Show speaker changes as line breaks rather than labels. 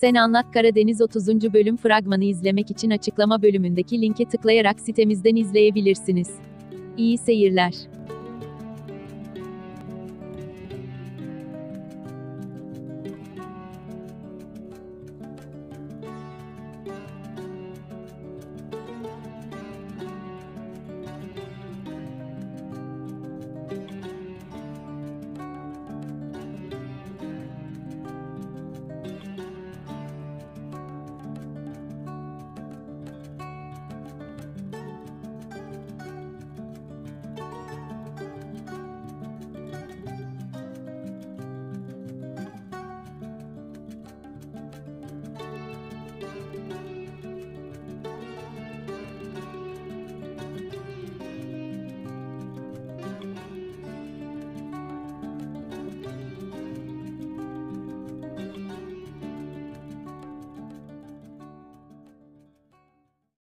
Sen Anlat Karadeniz 30. bölüm fragmanı izlemek için açıklama bölümündeki linke tıklayarak sitemizden izleyebilirsiniz. İyi seyirler.